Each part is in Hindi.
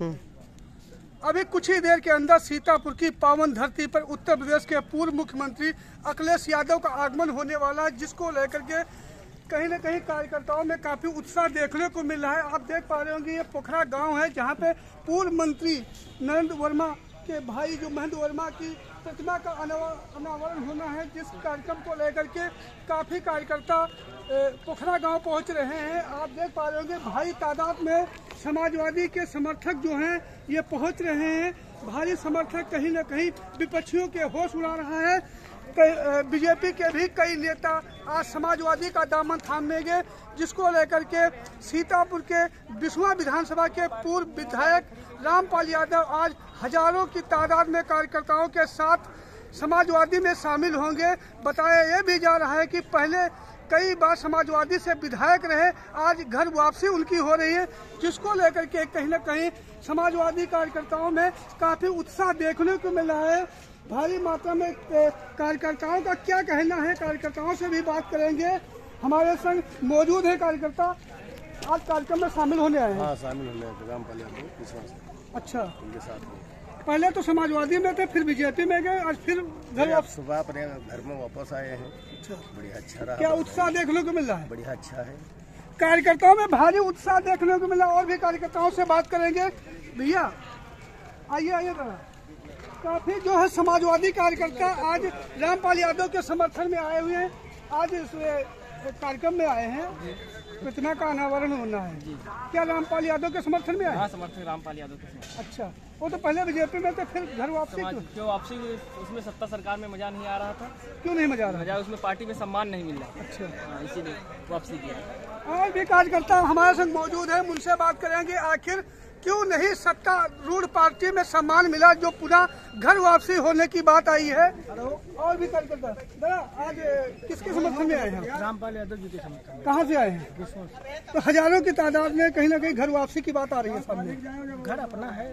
अभी कुछ ही देर के अंदर सीतापुर की पावन धरती पर उत्तर प्रदेश के पूर्व मुख्यमंत्री अखिलेश यादव का आगमन होने वाला है, जिसको लेकर के कहीं ना कहीं कार्यकर्ताओं में काफ़ी उत्साह देखने को मिल रहा है। आप देख पा रहे होंगे, ये पोखरा गाँव है, जहाँ पे पूर्व मंत्री नरेंद्र वर्मा के भाई जो महेंद्र वर्मा की प्रतिमा का अनावरण होना है, जिस कार्यक्रम को लेकर के काफ़ी कार्यकर्ता पोखरा गाँव पहुँच रहे हैं। आप देख पा रहे होंगे, भारी तादाद में समाजवादी के समर्थक जो हैं, ये पहुँच रहे हैं। भारी समर्थक कहीं ना कहीं विपक्षियों के होश उड़ा रहा है। बीजेपी के भी कई नेता आज समाजवादी का दामन थामेंगे, जिसको लेकर के सीतापुर के बिस्वा विधानसभा के पूर्व विधायक रामपाल यादव आज हज़ारों की तादाद में कार्यकर्ताओं के साथ समाजवादी में शामिल होंगे। बताया ये भी जा रहा है कि पहले कई बार समाजवादी से विधायक रहे, आज घर वापसी उनकी हो रही है, जिसको लेकर के कहीं ना कहीं समाजवादी कार्यकर्ताओं में काफ़ी उत्साह देखने को मिल है। भारी मात्रा में कार्यकर्ताओं का क्या कहना है? कार्यकर्ताओं से भी बात करेंगे। हमारे संग मौजूद है कार्यकर्ता। आज कार्यक्रम में शामिल होने आए हैं। हाँ शामिल होने हैं यादव विश्वास अच्छा। उनके साथ पहले तो समाजवादी में थे फिर बीजेपी में गए और फिर घर सुबह अपने घर में वापस आए हैं। बढ़िया अच्छा रहा। क्या उत्साह देखने को मिल रहा है? बढ़िया अच्छा है। कार्यकर्ताओं में भारी उत्साह देखने को मिला और भी कार्यकर्ताओं से बात करेंगे। भैया आइए आइए जरा। काफ़ी जो है समाजवादी कार्यकर्ता आज रामपाल यादव के समर्थन में आए हुए हैं। आज इस कार्यक्रम में आए हैं। प्रतिमा का अनावरण होना है। क्या रामपाल यादव के समर्थन में आए? हाँ समर्थक रामपाल यादव के अच्छा वो तो पहले बीजेपी में थे फिर घर वापसी क्यों? वापसी? उसमें सत्ता सरकार में मज़ा नहीं आ रहा था। क्यों नहीं मज़ा आ रहा? मज़ा उसमें पार्टी में सम्मान नहीं मिल रहा। अच्छा। हाँ, इसीलिए वापसी किया। और भी कार्यकर्ता हमारे संग मौजूद है उनसे बात करेंगे। आखिर क्यों नहीं सत्तारूढ़ पार्टी में सम्मान मिला जो पुनः घर वापसी होने की बात आई है? और भी कार्यकर्ता दादा आज किसके समर्थन में आए हैं रामपाल यादव जी के समर्थन कहाँ से आए हैं? तो हज़ारों की तादाद में कहीं ना कहीं घर वापसी की बात आ रही है सामने। घर अपना है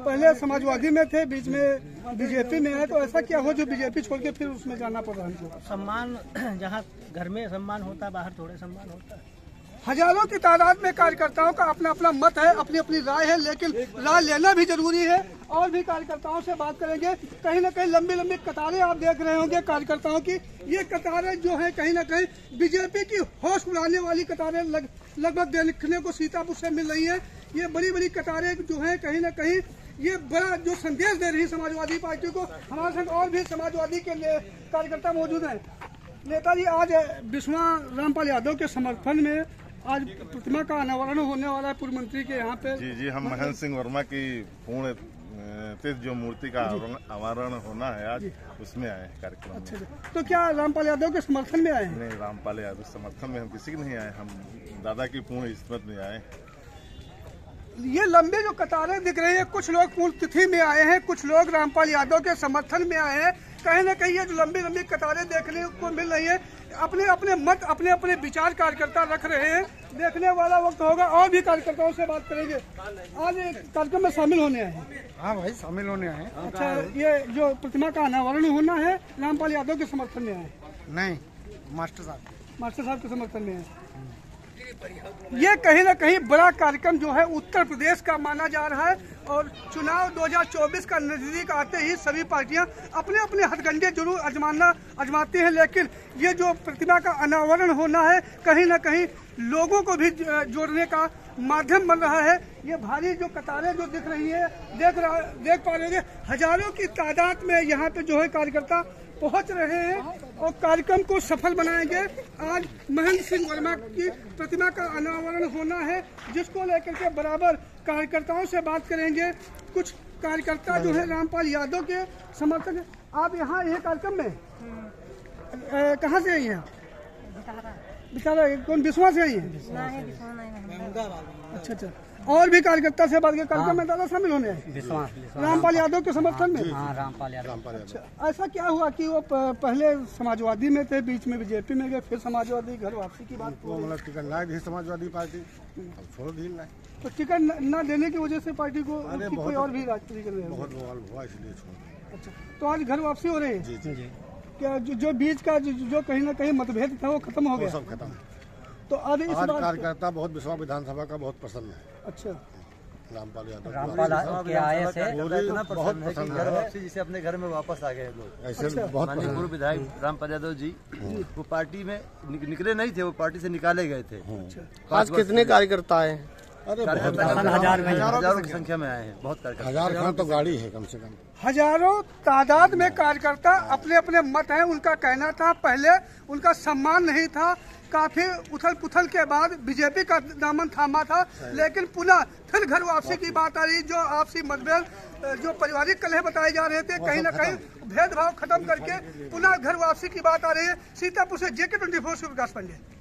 पहले समाजवादी में थे बीच में बीजेपी में है तो ऐसा क्या हो जो बीजेपी छोड़ के फिर उसमें जाना पड़ रहा है सम्मान जहाँ घर में सम्मान होता है बाहर थोड़े सम्मान होता। है हज़ारों की तादाद में कार्यकर्ताओं का अपना अपना मत है अपनी अपनी राय है लेकिन राय लेना भी ज़रूरी है। और भी कार्यकर्ताओं से बात करेंगे कहीं ना कहीं लंबी लंबी कतारें आप देख रहे होंगे कार्यकर्ताओं की। ये कतारें जो है कहीं ना कहीं बीजेपी की होश उड़ाने वाली कतारें लग, लगभग देखने को सीतापुर से मिल रही है। ये बड़ी बड़ी कतारें जो है कहीं ना कहीं ये बड़ा जो संदेश दे रही है समाजवादी पार्टी को हमारे संग और भी समाजवादी के कार्यकर्ता मौजूद हैं। नेताजी आज विश्वा रामपाल यादव के समर्थन में आज प्रतिमा का अनावरण होने वाला है पूर्व मंत्री के यहाँ पे। जी जी हम महेंद्र सिंह वर्मा की पूर्ण तीर्थ जो मूर्ति का अनावरण होना है आज उसमें आए कार्यक्रम में। तो क्या रामपाल यादव के समर्थन में आए नहीं रामपाल यादव समर्थन में हम किसी के नहीं आए हम दादा की पूर्ण स्मृति में आए। ये लंबी जो कतारें दिख रही है कुछ लोग पूर्ण तिथि में आए हैं कुछ लोग रामपाल यादव के समर्थन में आए हैं। कहीं ना कहीं ये जो लंबी लंबी कतारें देखने को मिल रही है। अपने अपने मत अपने अपने विचार कार्यकर्ता रख रहे हैं। देखने वाला वक्त होगा और भी कार्यकर्ताओं से बात करेंगे। आज कार्यक्रम में शामिल होने आए हैं। हाँ भाई शामिल होने आए अच्छा ये जो प्रतिमा का अनावरण होना है रामपाल यादव के समर्थन में आए नहीं मास्टर साहब। मास्टर साहब के समर्थन में है। ये कहीं ना कहीं बड़ा कार्यक्रम जो है उत्तर प्रदेश का माना जा रहा है। और चुनाव 2024 का नज़दीक आते ही सभी पार्टियाँ अपने अपने हथगंडे ज़रूर अजमाना अजमाती हैं, लेकिन ये जो प्रतिमा का अनावरण होना है, कहीं ना कहीं लोगों को भी जोड़ने का माध्यम बन रहा है। ये भारी जो कतारें जो दिख रही है, देख रहा, देख पा रहे होंगे, हज़ारों की तादाद में यहाँ पे जो है कार्यकर्ता पहुँच रहे हैं और कार्यक्रम को सफल बनाएँगे। आज महेंद्र सिंह वर्मा की प्रतिमा का अनावरण होना है, जिसको लेकर के बराबर कार्यकर्ताओं से बात करेंगे। कुछ कार्यकर्ता जो है, रामपाल यादव के समर्थक आप यहाँ ये कार्यक्रम में कहाँ से आई हैं बिचारा कौन विश्वास से आई हैं अच्छा अच्छा। और भी कार्यकर्ता से बात के कार्यक्रम में दादा शामिल होने रामपाल यादव के समर्थन में? हाँ रामपाल यादव। अच्छा ऐसा क्या हुआ कि वो पहले समाजवादी में थे बीच में बीजेपी में गए फिर समाजवादी घर वापसी की बात वो मतलब टिकट ना दी समाजवादी पार्टी। छोड़ दी ना तो टिकट न, न देने की वजह से पार्टी को कोई और भी राजनीति कर रहे हैं? बहुत हुआ इसलिए छोड़। अच्छा तो आज घर वापसी हो रही है? जी। जी। क्या जो, जो बीच का जो, जो कहीं ना कहीं मतभेद था वो खत्म हो गया। सब खत्म। तो अब इस बात कार्यकर्ता बहुत विश्वा विधानसभा का बहुत पसंद है। अच्छा। रामपाल यादव रामपाल के आए थे। मोदी बहुत पसंद है। वापसी जिसे अपने घर में वापस आ गए लोग। ऐसे बहुत पूर्व विधायक रामपाल यादव जी वो पार्टी में निकले नहीं थे वो पार्टी से निकाले गए थे। आज कितने कार्यकर्ता आए? हैं अरे हज़ार में। हज़ारों की संख्या। में आए हैं बहुत हज़ार खान तो गाड़ी है कम से कम। हज़ारों तादाद में कार्यकर्ता अपने अपने मत हैं उनका कहना था पहले उनका सम्मान नहीं था काफ़ी उथल पुथल के बाद बीजेपी का दामन थामा था लेकिन पुनः फिर घर वापसी की बात आ रही जो आपसी मतभेद जो पारिवारिक कलह बताए जा रहे थे कहीं ना कहीं भेदभाव खत्म करके पुनः घर वापसी की बात आ रही है। सीतापुर से जेके ट्वेंटी फोर से विकास पंडे।